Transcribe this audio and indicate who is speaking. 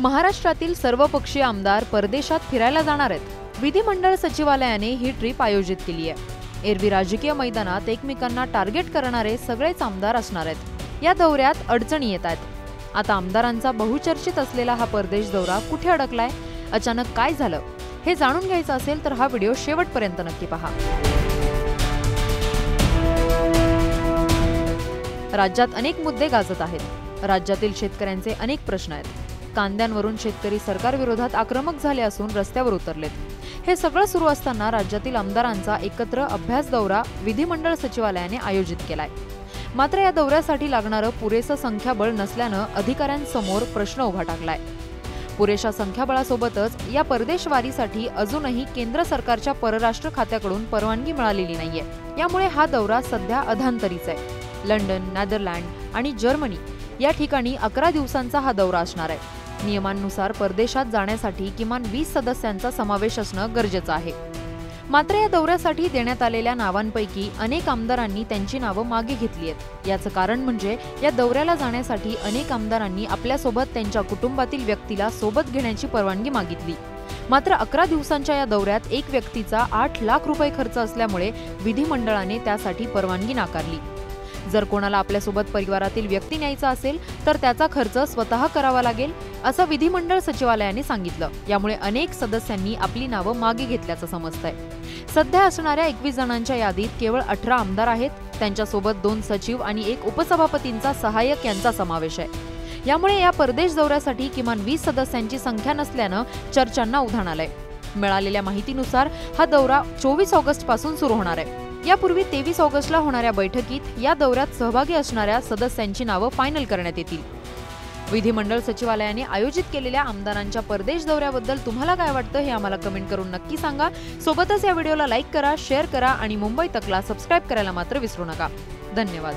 Speaker 1: महाराष्ट्रातील सर्वपक्षीय आमदार परदेशात फिरायला जाणार आहेत. विधिमंडळ सचिवालयाने ही ट्रिप आयोजित केली आहे. एरवी राजकीय मैदानात एकमेकांना टार्गेट करणारे सगळेच आमदार असणार आहेत. या दौऱ्यात अडचणी येत आहेत. आता आमदारांचा बहुचर्चित असलेला हा परदेश दौरा कुठे अडकलाय? अचानक काय झालं? हे जाणून घ्यायचं असेल तर हा व्हिडिओ शेवटपर्यंत नक्की पहा. राज्यात अनेक मुद्दे गाजत आहेत. राज्यातील शेतकऱ्यांचे अनेक प्रश्न आहेत. कांद्यांवरून शेतकरी सरकारविरोधात आक्रमक झाले असून रस्त्यावर उतरलेत. हे सगळं सुरू असताना राज्यातील आमदारांचा एकत्र अभ्यास दौरा विधिमंडळ सचिवालयाने आयोजित केलाय. मात्र या दौऱ्यासाठी लागणारं पुरेसं संख्याबळ नसल्यानं अधिकाऱ्यांसमोर प्रश्न उभा टाकलाय. पुरेशा संख्याबळासोबतच या परदेशवारीसाठी अजूनही केंद्र सरकारच्या परराष्ट्र खात्याकडून परवानगी मिळालेली नाहीये. यामुळे हा दौरा सध्या अधांतरीच आहे. लंडन नेदरलँड आणि जर्मनी या ठिकाणी अकरा दिवसांचा हा दौरा असणार आहे. नियमांनुसार परदेशात जाण्यासाठी किमान वीस सदस्यांचा समावेश असणं गरजेचं आहे. मात्र या दौऱ्यासाठी देण्यात आलेल्या नावांपैकी अनेक आमदारांनी त्यांची नावं मागे घेतली आहेत. याचं कारण म्हणजे या दौऱ्याला जाण्यासाठी अनेक आमदारांनी आपल्यासोबत त्यांच्या कुटुंबातील व्यक्तीला सोबत घेण्याची परवानगी मागितली. मात्र अकरा दिवसांच्या या दौऱ्यात एक व्यक्तीचा आठ लाख रुपये खर्च असल्यामुळे विधिमंडळाने त्यासाठी परवानगी नाकारली. जर कोणाला आपल्यासोबत परिवारातील व्यक्ती न्यायचा असेल तर त्याचा खर्च स्वतः करावा लागेल असं विधिमंडळ सचिवालयाने सांगितलं. यामुळे अनेक सदस्यांनी आपली नावं मागे घेतल्याचं समजतंय. सध्या असणाऱ्या एकवीस जणांच्या यादीत केवळ अठरा आमदार आहेत. त्यांच्यासोबत दोन सचिव आणि एक उपसभापतींचा सहाय्यक यांचा समावेश आहे. यामुळे या परदेश दौऱ्यासाठी किमान वीस सदस्यांची संख्या नसल्यानं चर्चांना उधाण आलंय. मिळालेल्या माहितीनुसार हा दौरा चोवीस ऑगस्टपासून सुरू होणार आहे. यापूर्वी तेवीस ऑगस्टला होणाऱ्या बैठकीत या दौऱ्यात सहभागी असणाऱ्या सदस्यांची नावं फायनल करण्यात येतील. विधिमंडळ सचिवालयाने आयोजित केलेल्या आमदारांच्या परदेश दौऱ्याबद्दल तुम्हाला काय वाटतं हे आम्हाला कमेंट करून नक्की सांगा. सोबतच या व्हिडिओला लाईक करा शेअर करा आणि मुंबई तकला सबस्क्राईब करायला मात्र विसरू नका. धन्यवाद.